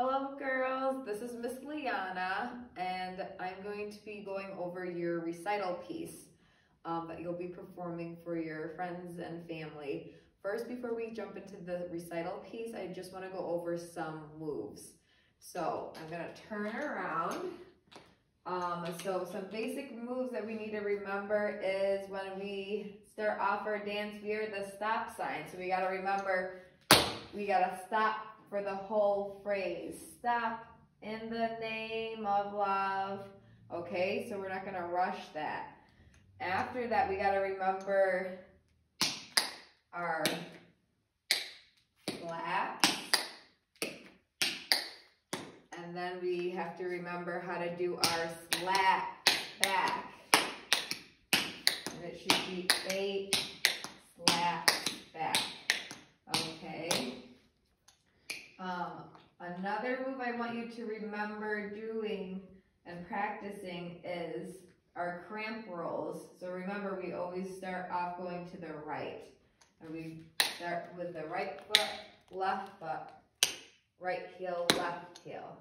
Hello girls, this is Miss Liana and I'm going to be going over your recital piece um, that you'll be performing for your friends and family. First, before we jump into the recital piece, I just want to go over some moves. So I'm to turn around. Um, so some basic moves that we need to remember is when we start off our dance, we are the stop sign. So we got to remember, we got to stop for the whole phrase. Stop in the name of love. Okay, so we're not going to rush that. After that, we got to remember our flaps. And then we have to remember how to do our slap back. And it should be eight slap back. Okay. Um, another move I want you to remember doing and practicing is our cramp rolls. So remember, we always start off going to the right. And we start with the right foot, left foot, right heel, left heel.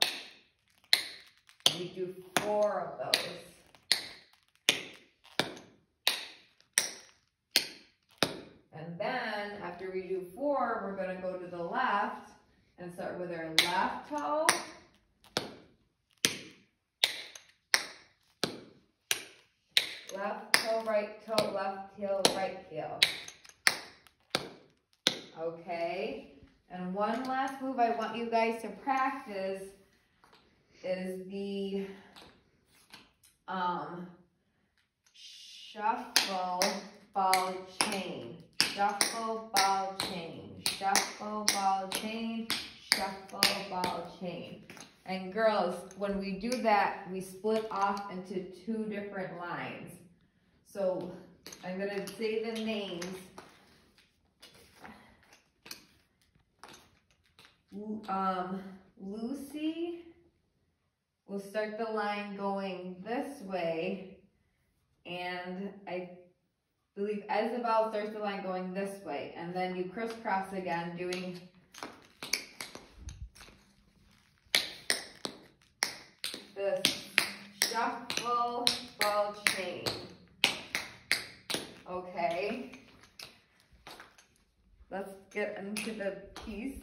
We do four of those. And then after we do four, we're going to go to the left and start with our left toe. Left toe, right toe, left heel, right heel. Okay. And one last move I want you guys to practice is the um, shuffle ball change. Shuffle ball change. Shuffle ball change shuffle ball change. And girls, when we do that, we split off into two different lines. So I'm going to say the names. Um, Lucy will start the line going this way. And I believe Isabel starts the line going this way. And then you crisscross again doing the shuffle ball change. Okay. Let's get into the piece.